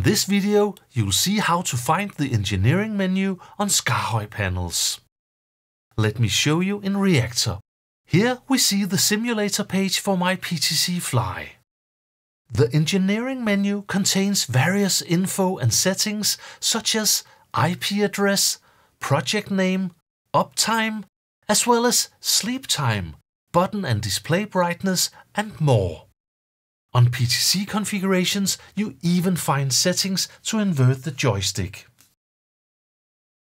In this video, you'll see how to find the engineering menu on SKAARHOJ panels. Let me show you in Reactor. Here we see the simulator page for my PTZ Fly. The engineering menu contains various info and settings such as IP address, project name, uptime, as well as sleep time, button and display brightness, and more. On PTZ configurations, you even find settings to invert the joystick.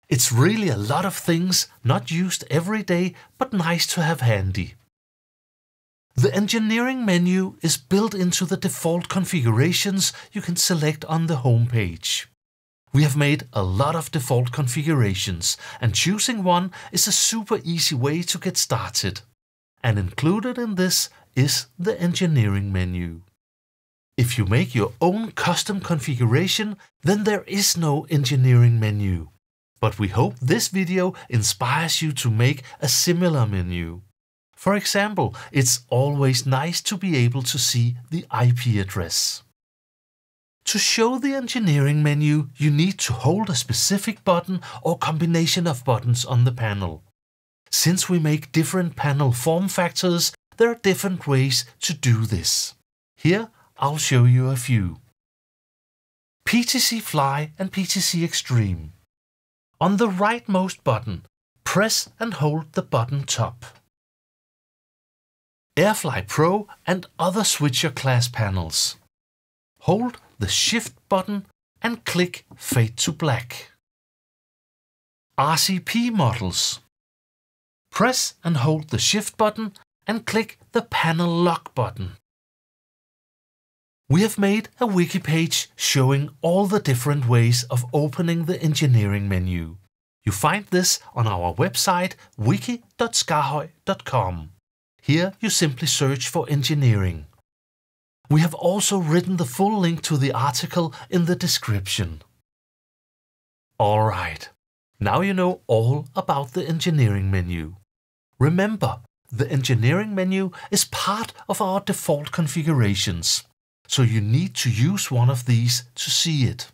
It's really a lot of things not used every day, but nice to have handy. The engineering menu is built into the default configurations you can select on the home page. We have made a lot of default configurations and choosing one is a super easy way to get started. And included in this is the engineering menu. If you make your own custom configuration, then there is no engineering menu. But we hope this video inspires you to make a similar menu. For example, it's always nice to be able to see the IP address. To show the engineering menu, you need to hold a specific button or combination of buttons on the panel. Since we make different panel form factors, there are different ways to do this. Here, I'll show you a few. PTZ Fly and PTZ Extreme. On the rightmost button, press and hold the button top. AirFly Pro and other switcher class panels. Hold the Shift button and click Fade to Black. RCP models. Press and hold the Shift button and click the Panel Lock button. We have made a wiki page showing all the different ways of opening the engineering menu. You find this on our website wiki.skaarhoj.com. Here you simply search for engineering. We have also written the full link to the article in the description. Alright, now you know all about the engineering menu. Remember, the engineering menu is part of our default configurations, so you need to use one of these to see it.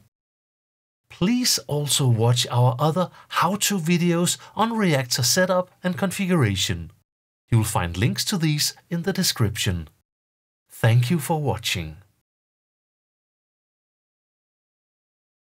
Please also watch our other how-to videos on reactor setup and configuration. You'll find links to these in the description. Thank you for watching.